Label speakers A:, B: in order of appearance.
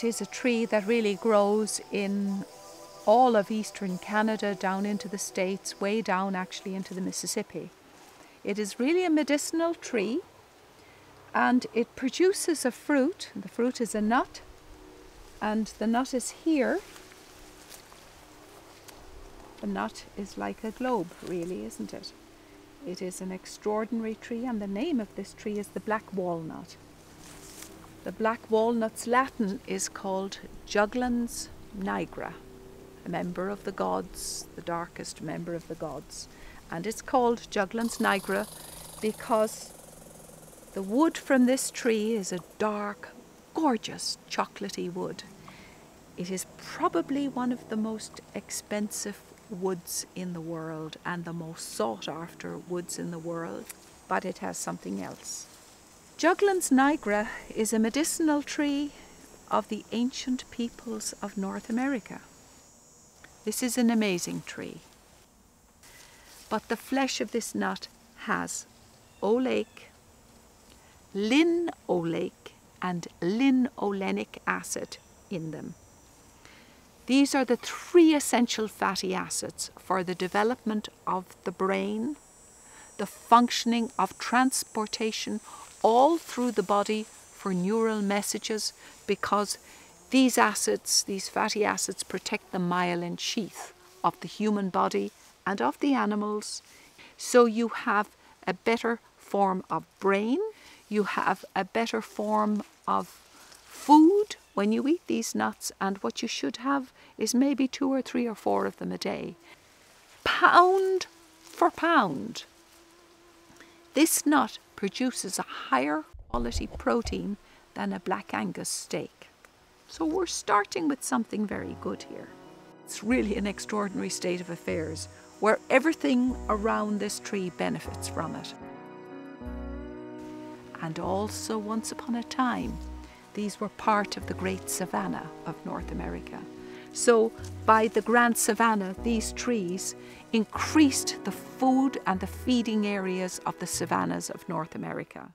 A: It is a tree that really grows in all of eastern Canada down into the States, way down actually into the Mississippi. It is really a medicinal tree and it produces a fruit. The fruit is a nut and the nut is here. The nut is like a globe, really, isn't it? It is an extraordinary tree, and the name of this tree is the black walnut. The black walnut's Latin is called Juglans nigra, a member of the gods, the darkest member of the gods. And it's called Juglans nigra because the wood from this tree is a dark, gorgeous, chocolatey wood. It is probably one of the most expensive woods in the world and the most sought after woods in the world, but it has something else. Juglans nigra is a medicinal tree of the ancient peoples of North America. This is an amazing tree. But the flesh of this nut has oleic, linoleic, and linolenic acid in them. These are the three essential fatty acids for the development of the brain, the functioning of transportation all through the body for neural messages because these acids, these fatty acids, protect the myelin sheath of the human body and of the animals. So you have a better form of brain, you have a better form of food when you eat these nuts, and what you should have is maybe two or three or four of them a day. Pound for pound, this nut produces a higher quality protein than a Black Angus steak. So we're starting with something very good here. It's really an extraordinary state of affairs where everything around this tree benefits from it. And also, once upon a time, these were part of the great savanna of North America. So, by the Grand Savannah, these trees increased the food and the feeding areas of the savannas of North America.